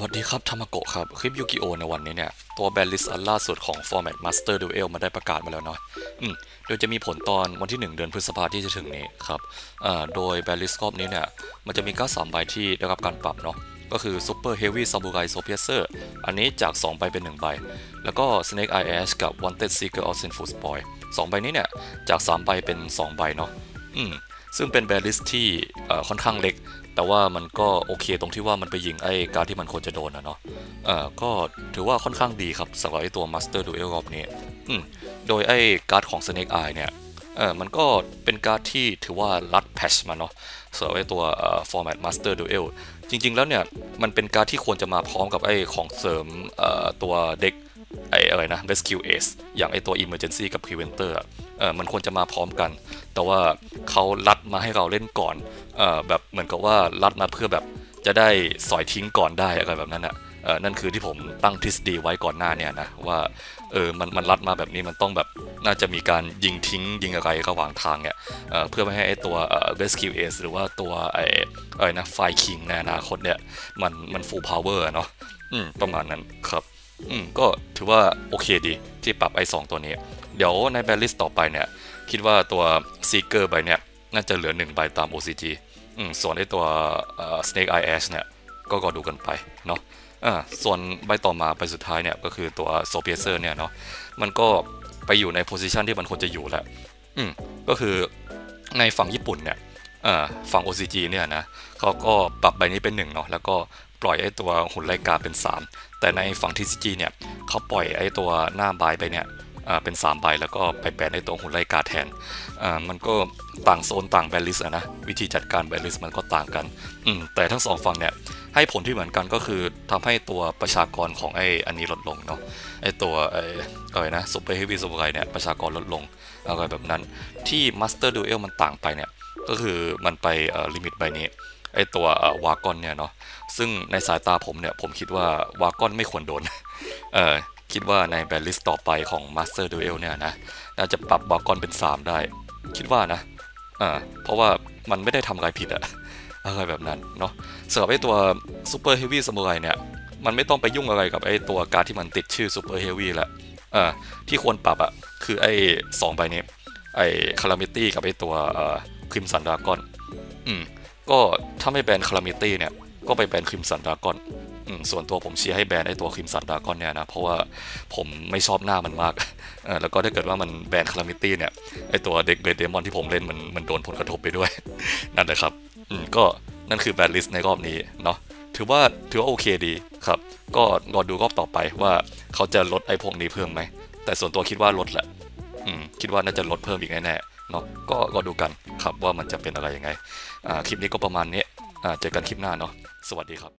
วัสดีครับ ทามาโกะครับ คลิปยูกิโอในวันนี้เนี่ย ตัว banlist อันล่าสุดของ Format Master Duel มาได้ประกาศมาแล้วเนาะอืมโดยจะมีผลตอนวันที่ 1 เดือนพฤษภาที่จะถึงนี้ครับอ่าโดย banlist รอบนี้เนี่ย มันจะมีการ์ดสามใบที่ได้รับการปรับเนาะก็คือ Super Heavy Samurai s o p i a c e r อันนี้จาก 2 ใบเป็น 1 ใบ แล้วก็ Snake Eye Ash กับ Wanted Seeker of Sinful Spoil 2ใบนี้เนี่ย จาก 3 ใบเป็น 2 ใบเนาะอืมซึ่งเป็น banlist ที่ค่อนข้างเล็ก แต่ว่ามันก็โอเคตรงที่ว่ามันไปยิงไอ้การ์ดที่มันควรจะโดนนะเนาะเอ่อก็ถือว่าค่อนข้างดีครับสำหรับไอ้ตัว Master Duel รอบนี้อืมโดยไอ้การ์ดของ Snake Eye เนี่ยเออมันก็เป็นการ์ดที่ถือว่าลัด patch มาเนาะสำหรับไอ้ตัวเอ่อ Format Master Duel จริง ๆ แล้วเนี่ย มันเป็นการ์ดที่ควรจะมาพร้อมกับไอ้ของเสริมเอ่อตัว deck อะไรนะ Rescue Ace อย่างไอตัว Emergency กับ Preventer อะเออมันควรจะมาพร้อมกัน แต่ว่าเขาลัดมาให้เราเล่นก่อนเออแบบเหมือนกับว่าลัดมาเพื่อแบบจะได้สอยทิ้งก่อนได้อะไรแบบนั้นอะเออนั่นคือที่ผมตั้งทฤษฎีไว้ก่อนหน้าเนี่ยนะว่าเออมันมันลัดมาแบบนี้มันต้องแบบน่าจะมีการยิงทิ้งยิงอะไรระหว่างทางเนี่ยเเพื่อไม่ให้ไอ้ตัวเอ่อ Rescue Ace หรือว่าตัวไอ้อะไรนะ Fire King ในอนาคตเนี่ยมันมัน full power เนาะอืมประมาณนั้นครับ อืมก็ถือว่าโอเคดีที่ปรับไอ้สองตัวนี้ เดี๋ยวใน banlist ต่อไปเนี่ย คิดว่าตัว Seeker ใบเนี่ย น่าจะเหลือ 1 ใบตาม OCG อืมส่วนไอ้ตัวเอ่อ Snake Eye Ash เนี่ย ก็ก็ดูกันไปเนาะอ่าส่วนใบต่อมาใบสุดท้ายเนี่ย ก็คือตัว s o p i a c e r เนี่ยเนาะมันก็ไปอยู่ใน position ที่มันควรจะอยู่แล้วอืมก็คือในฝั่งญี่ปุ่นเนี่ย ฝั่ง OCG เนี่ยนะเขาก็ปรับใบนี้เป็น1เนาะแล้วก็ปล่อยไอ้ตัวหุ่นไล่กาเป็น 3 แต่ในฝั่ง TCG เนี่ยเขาปล่อยไอ้ตัวหน้าใบไปเนี่ยเป็น3ใบแล้วก็ไปแปะในตัวหุ่นไล่กาแทนมันก็ต่างโซนต่าง banlist นะวิธีจัดการ banlist มันก็ต่างกันอืมแต่ทั้งสองฝั่งเนี่ยให้ผลที่เหมือนกันก็คือทำให้ตัวประชากรของไอ้อันนี้ลดลงเนาะไอ้ตัวไอ้อะไรนะ Super Heavy Samurai เนี่ยประชากรลดลงอะไรแบบนั้นที่ Master Duel มันต่างไปเนี่ย ก็คือมันไป limit ใบนี้ไอตัว Wagon เนี่ยเนาะซึ่งในสายตาผมเนี่ย ผมคิดว่า Wagon ไม่ควรโดนเออคิดว่าใน banlist ต่อไปของ Master Duel เนี่ยนะ น่าจะปรับ Wagon เป็น 3 ได้ คิดว่านะอ่าเพราะว่ามันไม่ได้ทำอะไรผิดอะอะไรแบบนั้นเนาะสำหรับไอตัว Super Heavy Samurai เนี่ย มันไม่ต้องไปยุ่งอะไรกับไอตัวการ์ดที่มันติดชื่อ Super Heavy ละอ่าที่ควรปรับอะคือไอสองใบนี้ไอ Calamity กับไอตัวเอ่อ Crimson Dragon อืม ก็ถ้าไม่แบน Calamity เนี่ย ก็ไปแบน Crimson Dragon อืมส่วนตัวผมเชียร์ให้แบนไอตัว Crimson Dragon เนี่ยนะ เพราะว่าผมไม่ชอบหน้ามันมากเออแล้วก็ถ้าเกิดว่ามันแบน Calamity เนี่ย ไอตัว deck Red Demon ที่ผมเล่นมันมันโดนผลกระทบไปด้วย นั่นแหละครับ อืม ก็นั่นคือ banlist ในรอบนี้เนาะ ถือว่าถือว่าโอเคดีครับ ก็รอดูรอบต่อไปว่าเขาจะลดไอพวกนี้เพิ่มไหม แต่ส่วนตัวคิดว่าลดแหละ อืม คิดว่าน่าจะลดเพิ่มอีกแน่ๆ เนาะก็รอดูกันครับว่ามันจะเป็นอะไรยังไงคลิปนี้ก็ประมาณนี้เจอกันคลิปหน้าเนาะสวัสดีครับ